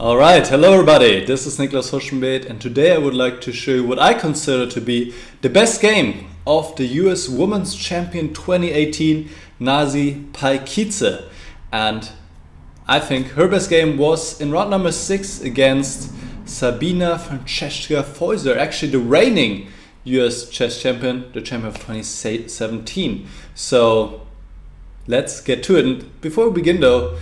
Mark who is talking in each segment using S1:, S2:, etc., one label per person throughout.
S1: Alright, hello everybody, this is Niklas Huschenbeth and today I would like to show you what I consider to be the best game of the US Women's Champion 2018, Nazi Paikidze. And I think her best game was in round number 6 against Sabina Francesca Foisor, actually the reigning US chess champion, the champion of 2017. So let's get to it. And before we begin though,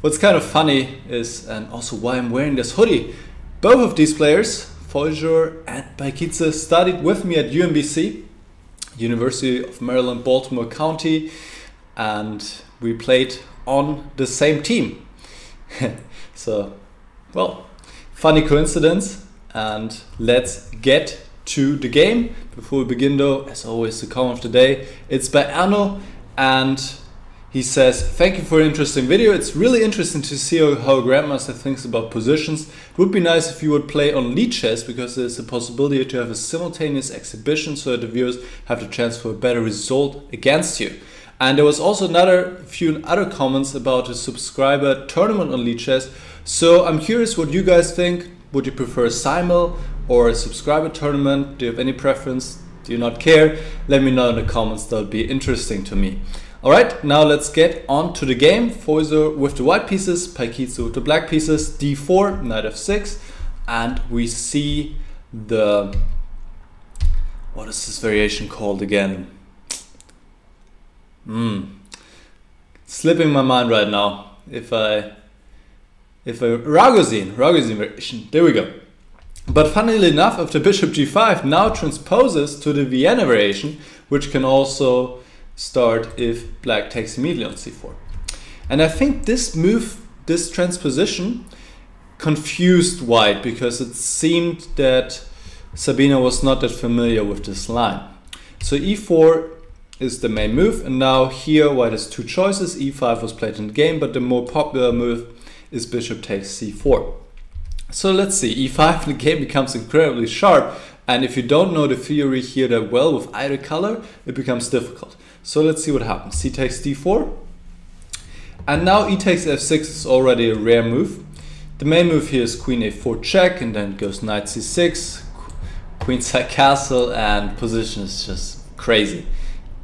S1: what's kind of funny is, and also why I'm wearing this hoodie, both of these players, Foisor and Paikidze, studied with me at UMBC, University of Maryland, Baltimore County, and we played on the same team. so, well, funny coincidence. And let's get to the game. Before we begin though, as always, the comment of the day, it's by Arno and he says, thank you for an interesting video. It's really interesting to see how Grandmaster thinks about positions. It would be nice if you would play on Lichess because there's a possibility to have a simultaneous exhibition so that the viewers have the chance for a better result against you. And there was also another few other comments about a subscriber tournament on Lichess. So I'm curious what you guys think. Would you prefer a simul or a subscriber tournament? Do you have any preference? Do you not care? Let me know in the comments. That would be interesting to me. All right, now let's get on to the game. Foisor with the white pieces, Paikidze with the black pieces, d4, knight f6, and we see the, what is this variation called again? Hmm, slipping my mind right now. If I, if I, Ragozin, Ragozin variation, there we go. But funnily enough, after bishop g5 now transposes to the Vienna variation, which can also start if black takes immediately on c4. And I think this move, this transposition, confused white because it seemed that Sabina was not that familiar with this line. So e4 is the main move and now here white has two choices. e5 was played in the game but the more popular move is bishop takes c4. So let's see, e5 the game becomes incredibly sharp and if you don't know the theory here that well with either color, it becomes difficult. So let's see what happens. C takes d4. And now e takes f6 is already a rare move. The main move here is queen a4 check and then goes knight c6, queenside castle and position is just crazy.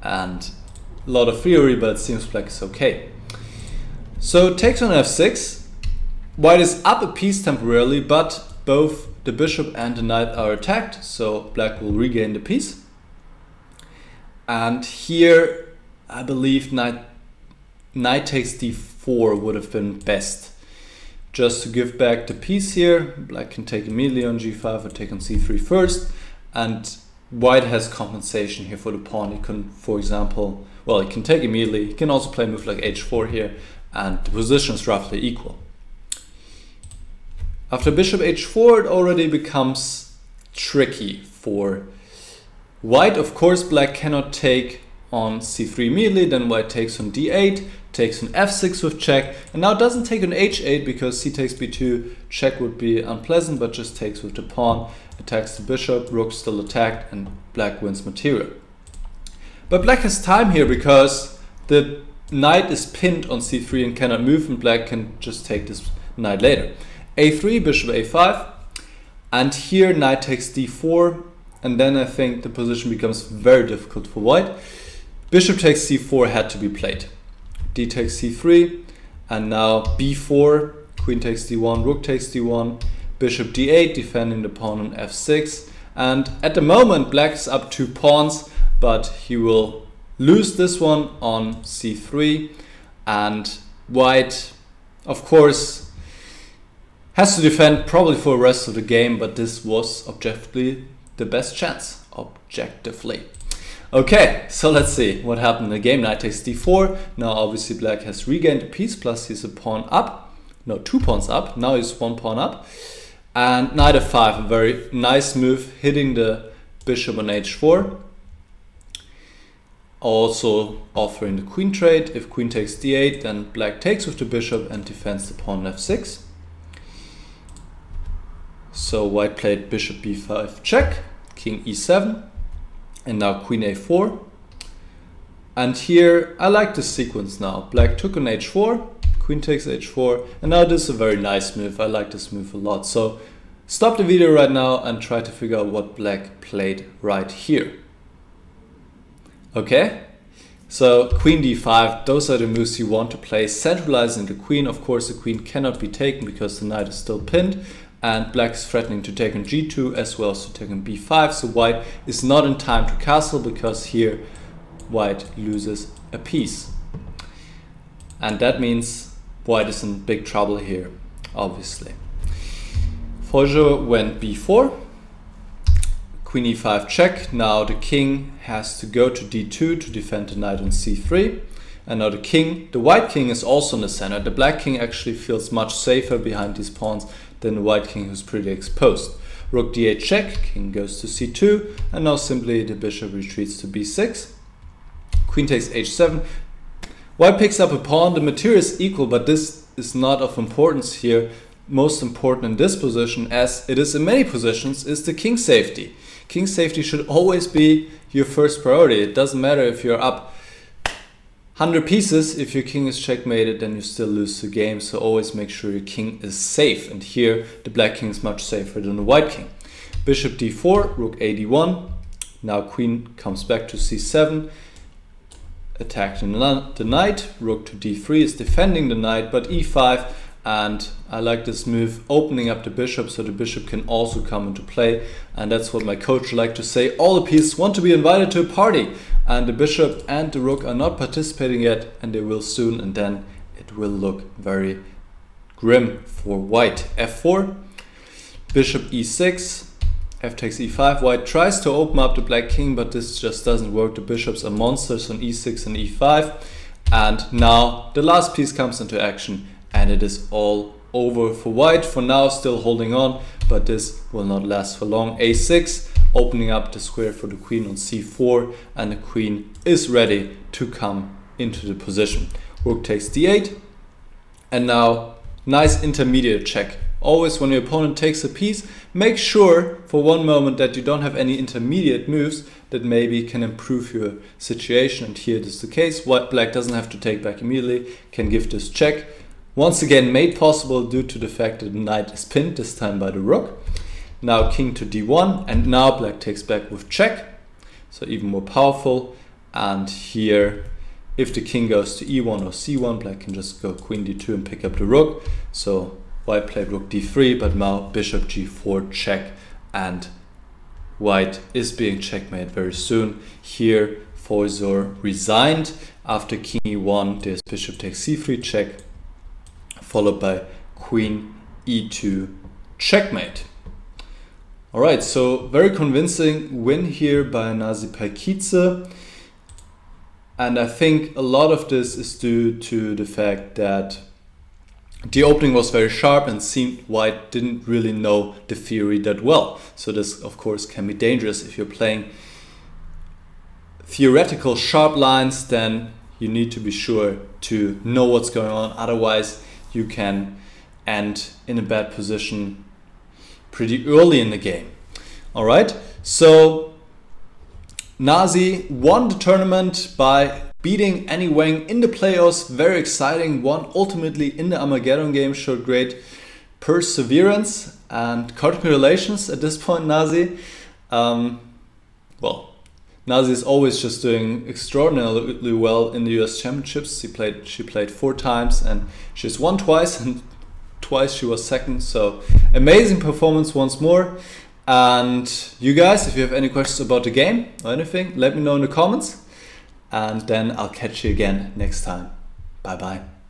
S1: And a lot of theory, but it seems like it's okay. So takes on f6. White is up a piece temporarily, but both the bishop and the knight are attacked, so black will regain the piece. And here, I believe knight, knight takes d4 would have been best. Just to give back the piece here, black can take immediately on g5 or take on c3 first. And white has compensation here for the pawn. He can, for example, well, he can take immediately. He can also play a move like h4 here, and the position is roughly equal. After bishop h4, it already becomes tricky for White, of course, black cannot take on c3 immediately, then white takes on d8, takes on f6 with check, and now doesn't take on h8 because c takes b2, check would be unpleasant, but just takes with the pawn, attacks the bishop, rook still attacked, and black wins material. But black has time here because the knight is pinned on c3 and cannot move, and black can just take this knight later. a3, bishop a5, and here knight takes d4, and then I think the position becomes very difficult for white. Bishop takes c4 had to be played. d takes c3, and now b4, queen takes d1, rook takes d1, bishop d8, defending the pawn on f6. And at the moment, black is up two pawns, but he will lose this one on c3. And white, of course, has to defend probably for the rest of the game, but this was objectively the best chance, objectively. Okay, so let's see what happened the game. Knight takes d4. Now obviously black has regained a piece, plus he's a pawn up. No, two pawns up. Now he's one pawn up. And knight f5, a very nice move, hitting the bishop on h4. Also offering the queen trade. If queen takes d8, then black takes with the bishop and defends the pawn f6. So white played bishop b5 check, king e7, and now queen a4. And here I like this sequence now. Black took on h4, queen takes h4, and now this is a very nice move. I like this move a lot. So stop the video right now and try to figure out what black played right here. Okay, so queen d5, those are the moves you want to play, centralizing the queen. Of course, the queen cannot be taken because the knight is still pinned, and black is threatening to take on g2 as well as to take on b5. So white is not in time to castle because here white loses a piece. And that means white is in big trouble here, obviously. Fojo went b4, queen e5 check. Now the king has to go to d2 to defend the knight on c3. And now the king, the white king is also in the center. The black king actually feels much safer behind these pawns than the white king who's pretty exposed. Rook d8 check, king goes to c2, and now simply the bishop retreats to b6. Queen takes h7. White picks up a pawn, the material is equal, but this is not of importance here. Most important in this position, as it is in many positions, is the king safety. King safety should always be your first priority. It doesn't matter if you're up 100 pieces, if your king is checkmated, then you still lose the game. So always make sure your king is safe. And here, the black king is much safer than the white king. Bishop d4, rook a d1. Now queen comes back to c7. Attacking the knight. Rook to d3 is defending the knight, but e5 and I like this move opening up the bishop so the bishop can also come into play and that's what my coach like to say all the pieces want to be invited to a party and the bishop and the rook are not participating yet and they will soon and then it will look very grim for white. F4 bishop e6 f takes e5 white tries to open up the black king but this just doesn't work. The bishops are monsters on e6 and e5 and now the last piece comes into action and it is all over for white. For now still holding on but this will not last for long. A6 opening up the square for the queen on c4 and the queen is ready to come into the position. Rook takes d8 and now nice intermediate check. Always when your opponent takes a piece make sure for one moment that you don't have any intermediate moves that maybe can improve your situation. And here it is the case. White black doesn't have to take back immediately can give this check. Once again made possible due to the fact that the knight is pinned, this time by the rook. Now king to d1, and now black takes back with check, so even more powerful. And here, if the king goes to e1 or c1, black can just go queen d2 and pick up the rook. So white played rook d3, but now bishop g4 check, and white is being checkmate very soon. Here, Foisor resigned. After king e1, there's bishop takes c3 check, followed by queen e2 checkmate. All right, so very convincing win here by Nazi Paikidze. And I think a lot of this is due to the fact that the opening was very sharp and seemed white didn't really know the theory that well. So this of course can be dangerous if you're playing theoretical sharp lines then you need to be sure to know what's going on otherwise you can end in a bad position pretty early in the game. All right, so Nazi won the tournament by beating Annie Wang in the playoffs. Very exciting. Won ultimately in the Armageddon game. Showed great perseverance and congratulations at this point, Nazi. Um, well, Nazi is always just doing extraordinarily well in the US Championships. She played she played four times and she's won twice and twice she was second. So amazing performance once more. And you guys, if you have any questions about the game or anything, let me know in the comments. And then I'll catch you again next time. Bye bye.